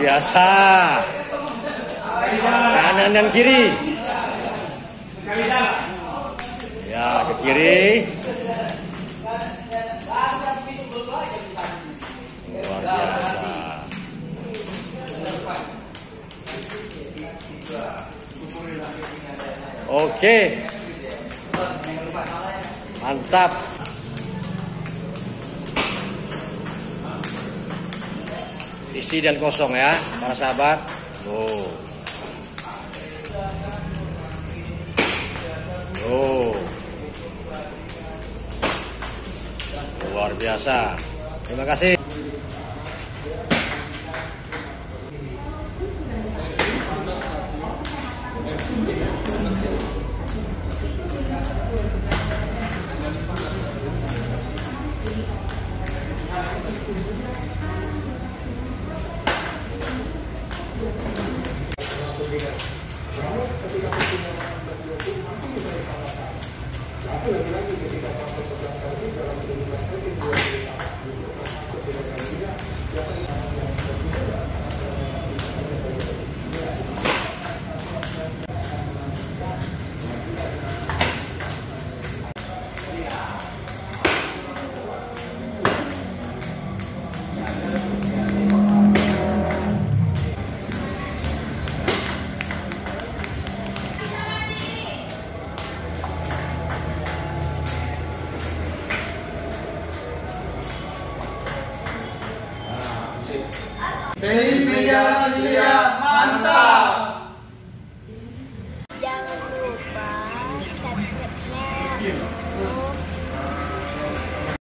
biasa. Kanan dan kiri. Ya, ke kiri. Luar biasa. Oke. Mantap. Isi dan kosong ya, para sahabat. Oh. Oh. Luar biasa. Terima kasih. Feliz dia, dia.